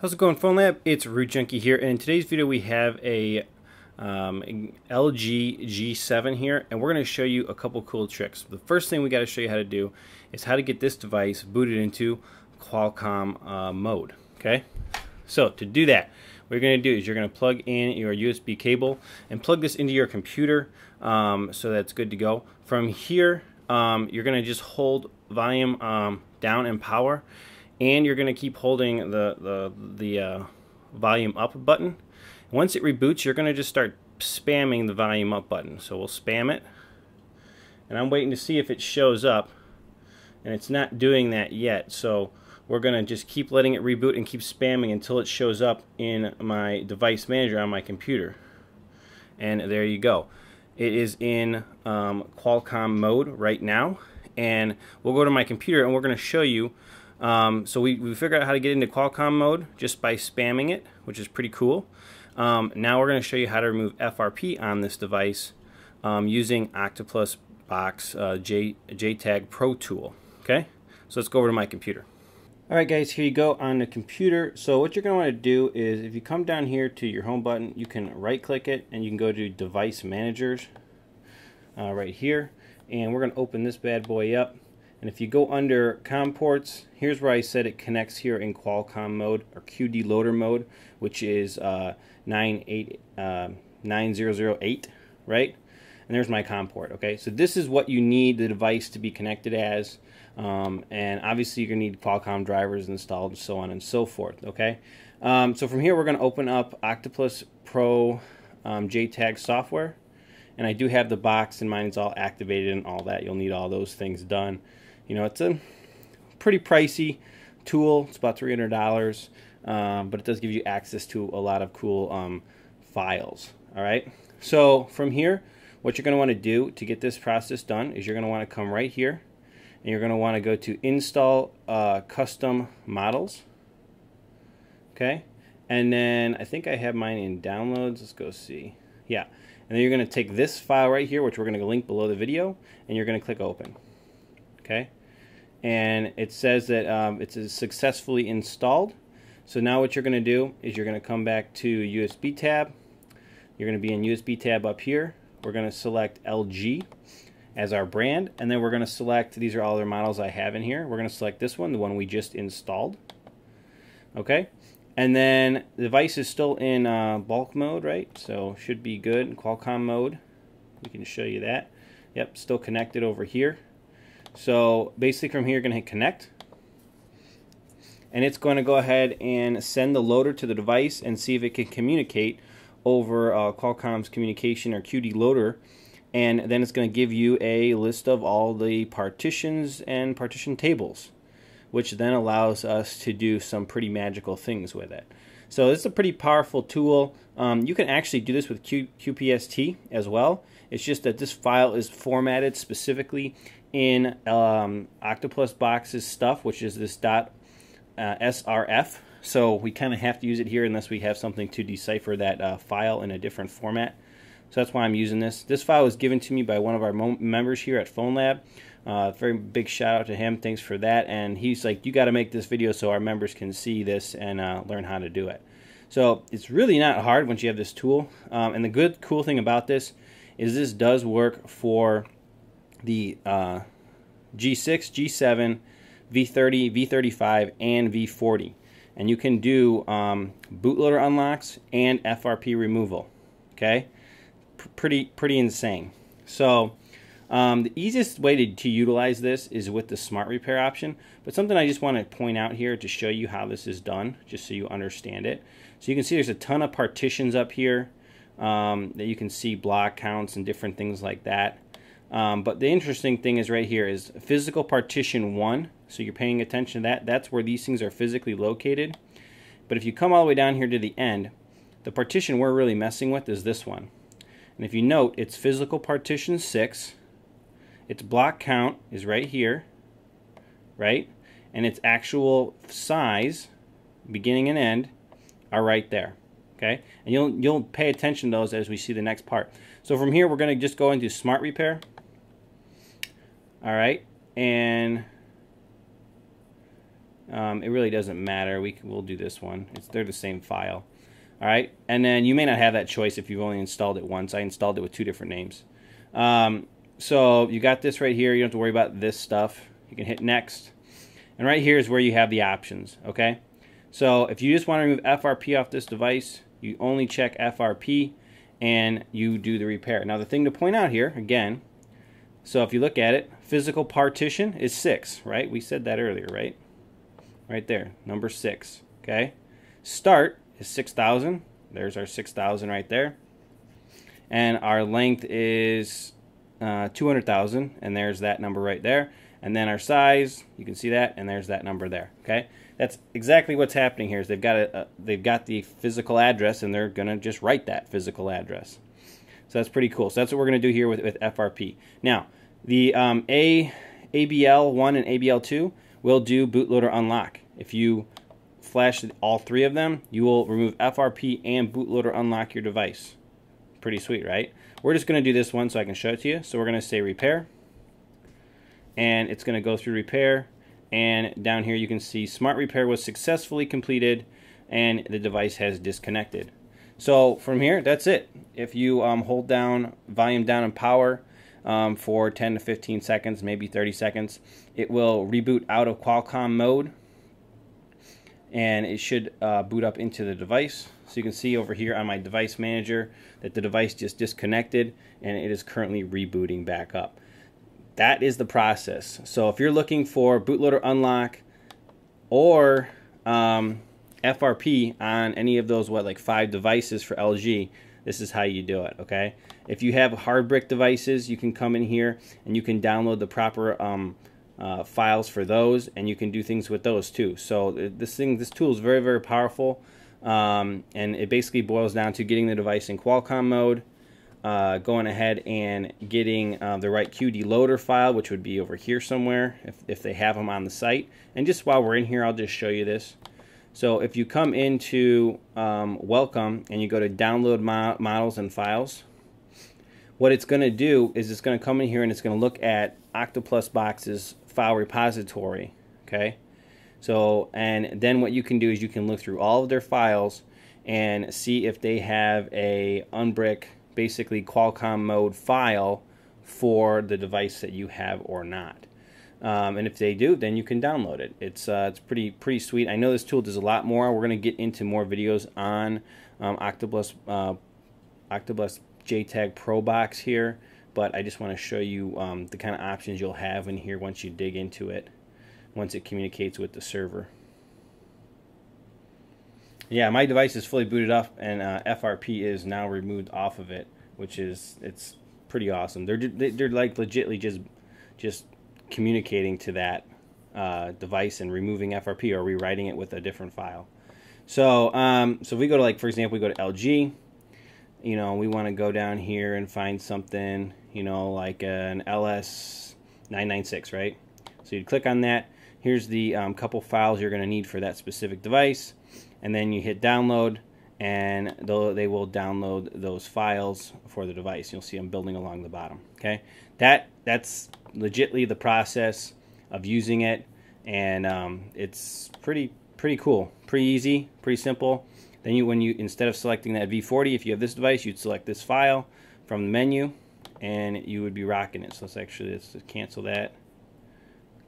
How's it going, Phone Lab? It's Root Junkie here, and in today's video we have a um, LG G7 here, and we're going to show you a couple cool tricks. The first thing we got to show you how to do is how to get this device booted into Qualcomm uh, mode. Okay, so to do that, what you're going to do is you're going to plug in your USB cable and plug this into your computer, um, so that's good to go. From here, um, you're going to just hold volume um, down and power and you're going to keep holding the the, the uh, volume up button. Once it reboots, you're going to just start spamming the volume up button. So we'll spam it, and I'm waiting to see if it shows up, and it's not doing that yet. So we're going to just keep letting it reboot and keep spamming until it shows up in my device manager on my computer. And there you go. It is in um, Qualcomm mode right now, and we'll go to my computer and we're going to show you um, so we, we figured out how to get into Qualcomm mode just by spamming it, which is pretty cool. Um, now we're going to show you how to remove FRP on this device um, using Octopus Box uh, J, JTAG Pro Tool. Okay, so let's go over to my computer. Alright guys, here you go on the computer. So what you're going to want to do is if you come down here to your home button, you can right click it and you can go to device managers uh, right here. And we're going to open this bad boy up and if you go under COM ports, here's where I said it connects here in Qualcomm mode or QD loader mode, which is uh, 98, uh, 9008, right? And there's my COM port, okay? So this is what you need the device to be connected as. Um, and obviously you're to need Qualcomm drivers installed and so on and so forth, okay? Um, so from here we're going to open up Octopus Pro um, JTAG software. And I do have the box and mine's all activated and all that. You'll need all those things done. You know, it's a pretty pricey tool. It's about $300, um, but it does give you access to a lot of cool um, files. All right. So from here, what you're going to want to do to get this process done is you're going to want to come right here and you're going to want to go to install uh, custom models. Okay. And then I think I have mine in downloads. Let's go see. Yeah. And then you're going to take this file right here, which we're going to link below the video, and you're going to click open. Okay and it says that um, it's successfully installed. So now what you're going to do is you're going to come back to USB tab. You're going to be in USB tab up here. We're going to select LG as our brand, and then we're going to select, these are all the models I have in here. We're going to select this one, the one we just installed. Okay, and then the device is still in uh, bulk mode, right? So should be good in Qualcomm mode. We can show you that. Yep, still connected over here. So basically from here you're going to hit connect and it's going to go ahead and send the loader to the device and see if it can communicate over uh, Qualcomm's communication or QD loader and then it's going to give you a list of all the partitions and partition tables which then allows us to do some pretty magical things with it. So this is a pretty powerful tool. Um, you can actually do this with Q QPST as well. It's just that this file is formatted specifically in um, Octopus Box's stuff, which is this dot uh, srf. So we kind of have to use it here unless we have something to decipher that uh, file in a different format. So that's why I'm using this. This file was given to me by one of our members here at Phone Lab. Uh, very big shout out to him. Thanks for that. And he's like, you got to make this video so our members can see this and uh, learn how to do it. So it's really not hard once you have this tool. Um, and the good, cool thing about this is this does work for the uh, G6, G7, V30, V35, and V40. And you can do um, bootloader unlocks and FRP removal. Okay, P pretty pretty insane. So um, the easiest way to, to utilize this is with the smart repair option. But something I just want to point out here to show you how this is done, just so you understand it. So you can see there's a ton of partitions up here um, that you can see block counts and different things like that. Um, but the interesting thing is right here is physical partition 1. So you're paying attention to that. That's where these things are physically located. But if you come all the way down here to the end, the partition we're really messing with is this one. And if you note, it's physical partition 6. Its block count is right here, right? And its actual size, beginning and end, are right there. Okay? And you'll you'll pay attention to those as we see the next part. So from here we're to just go into smart repair. All right, and Um, it really doesn't matter. We can, we'll do this one. It's they're the same file. All right, and then you may not have that choice if you've only installed it once. I installed it with two different names. Um, so you got this right here. You don't have to worry about this stuff. You can hit next, and right here is where you have the options. Okay, so if you just want to remove FRP off this device, you only check FRP, and you do the repair. Now the thing to point out here again. So if you look at it, physical partition is six, right? We said that earlier, right? Right there, number six. Okay, start is 6,000. There's our 6,000 right there. And our length is uh, 200,000, and there's that number right there. And then our size, you can see that, and there's that number there. Okay, that's exactly what's happening here. Is they've got a, a they've got the physical address, and they're gonna just write that physical address. So that's pretty cool. So that's what we're gonna do here with with FRP. Now, the um, A ABL one and ABL two will do bootloader unlock. If you flash all three of them, you will remove FRP and bootloader unlock your device. Pretty sweet, right? We're just going to do this one so I can show it to you. So we're going to say repair. And it's going to go through repair. And down here you can see smart repair was successfully completed and the device has disconnected. So from here, that's it. If you um, hold down, volume down and power um, for 10 to 15 seconds, maybe 30 seconds, it will reboot out of Qualcomm mode and it should uh, boot up into the device. So you can see over here on my device manager that the device just disconnected and it is currently rebooting back up. That is the process. So if you're looking for bootloader unlock or um, FRP on any of those, what, like five devices for LG, this is how you do it, okay? If you have hard brick devices, you can come in here and you can download the proper um, uh, files for those, and you can do things with those too. So uh, this thing, this tool is very, very powerful, um, and it basically boils down to getting the device in Qualcomm mode, uh, going ahead and getting uh, the right QD loader file, which would be over here somewhere if, if they have them on the site. And just while we're in here, I'll just show you this. So if you come into um, Welcome and you go to Download mo Models and Files, what it's going to do is it's going to come in here and it's going to look at Octoplus Box's file repository. Okay, so and then what you can do is you can look through all of their files and see if they have a unbrick, basically Qualcomm mode file for the device that you have or not. Um, and if they do, then you can download it. It's uh, it's pretty pretty sweet. I know this tool does a lot more. We're going to get into more videos on um, Octoplus uh, Octoplus JTAG Pro Box here but I just want to show you um, the kind of options you'll have in here once you dig into it, once it communicates with the server. Yeah, my device is fully booted up, and uh, FRP is now removed off of it, which is it's pretty awesome. They're they're like legitly just just communicating to that uh, device and removing FRP or rewriting it with a different file. So um, so if we go to like for example we go to LG, you know we want to go down here and find something you know, like an LS996, right? So you'd click on that. Here's the um, couple files you're going to need for that specific device. And then you hit download and they will download those files for the device. You'll see them building along the bottom. Okay, that that's legitly the process of using it, and um, it's pretty pretty cool, pretty easy, pretty simple. Then you when you instead of selecting that V40, if you have this device, you'd select this file from the menu, and you would be rocking it. So let's actually let's cancel that,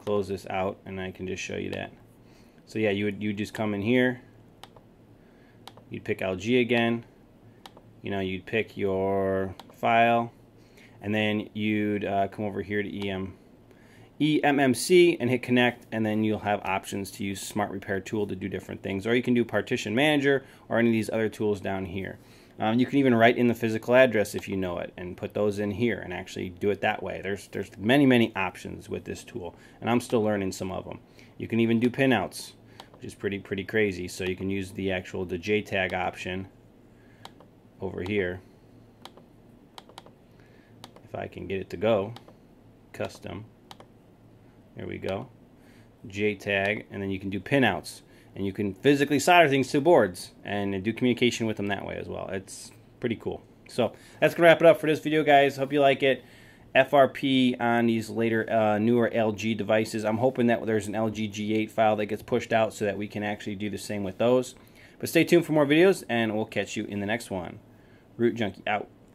close this out, and I can just show you that. So yeah, you would you just come in here, you'd pick LG again, you know, you'd pick your file, and then you'd uh, come over here to EM. EMMC and hit connect and then you'll have options to use smart repair tool to do different things or you can do partition manager or any of these other tools down here um, you can even write in the physical address if you know it and put those in here and actually do it that way. There's, there's many, many options with this tool, and I'm still learning some of them. You can even do pinouts, which is pretty, pretty crazy. So you can use the actual, the JTAG option over here. If I can get it to go, custom. There we go. JTAG, and then you can do pinouts and you can physically solder things to boards and do communication with them that way as well. It's pretty cool. So that's going to wrap it up for this video, guys. Hope you like it. FRP on these later uh, newer LG devices. I'm hoping that there's an LG G8 file that gets pushed out so that we can actually do the same with those. But stay tuned for more videos, and we'll catch you in the next one. Root Junkie out.